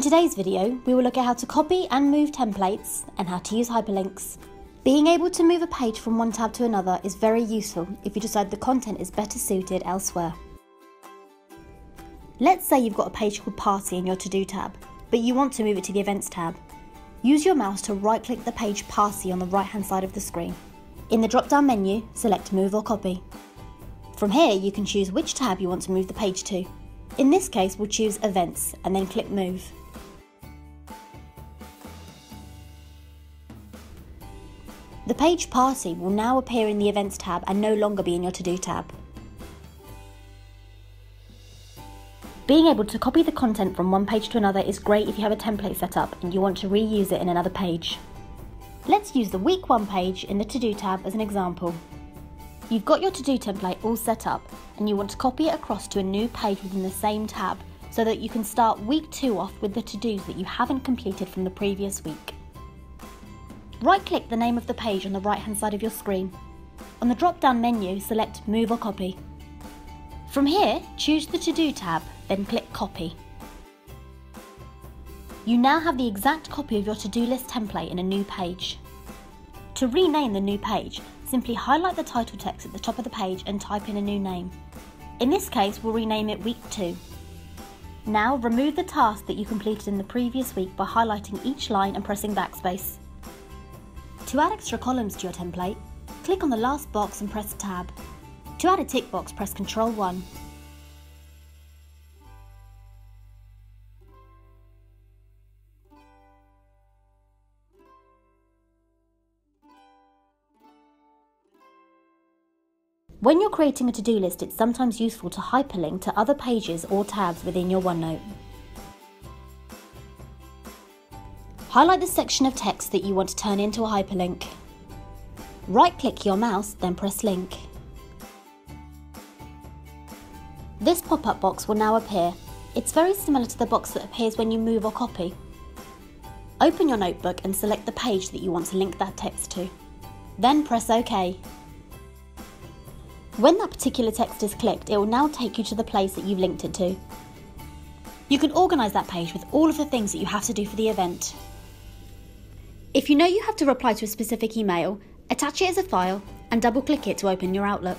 today's video, we will look at how to copy and move templates and how to use hyperlinks. Being able to move a page from one tab to another is very useful if you decide the content is better suited elsewhere. Let's say you've got a page called Party in your To Do tab, but you want to move it to the Events tab. Use your mouse to right click the page Party on the right hand side of the screen. In the drop down menu, select Move or Copy. From here, you can choose which tab you want to move the page to. In this case, we'll choose Events and then click Move. The page Party will now appear in the Events tab and no longer be in your To Do tab. Being able to copy the content from one page to another is great if you have a template set up and you want to reuse it in another page. Let's use the Week 1 page in the To Do tab as an example. You've got your To Do template all set up and you want to copy it across to a new page within the same tab so that you can start Week 2 off with the To Dos that you haven't completed from the previous week. Right click the name of the page on the right hand side of your screen. On the drop down menu, select Move or Copy. From here, choose the To Do tab, then click Copy. You now have the exact copy of your to do list template in a new page. To rename the new page, simply highlight the title text at the top of the page and type in a new name. In this case, we'll rename it Week 2. Now remove the task that you completed in the previous week by highlighting each line and pressing backspace. To add extra columns to your template, click on the last box and press Tab. To add a tick box, press Ctrl 1. When you're creating a to-do list, it's sometimes useful to hyperlink to other pages or tabs within your OneNote. Highlight the section of text that you want to turn into a hyperlink. Right-click your mouse, then press Link. This pop-up box will now appear. It's very similar to the box that appears when you move or copy. Open your notebook and select the page that you want to link that text to. Then press OK. When that particular text is clicked, it will now take you to the place that you've linked it to. You can organise that page with all of the things that you have to do for the event. If you know you have to reply to a specific email, attach it as a file and double click it to open your Outlook.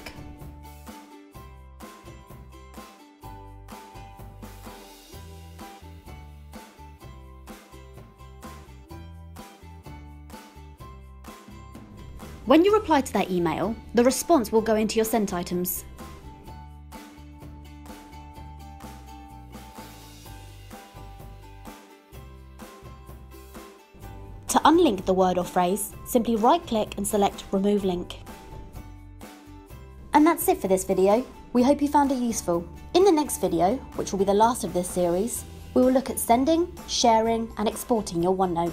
When you reply to that email, the response will go into your sent items. To unlink the word or phrase, simply right click and select Remove Link. And that's it for this video. We hope you found it useful. In the next video, which will be the last of this series, we will look at sending, sharing and exporting your OneNote.